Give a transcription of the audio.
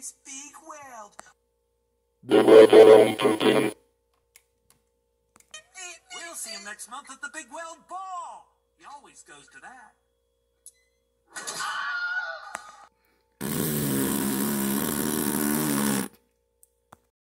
Space Big World. We'll see him next month at the Big World Ball. He always goes to that.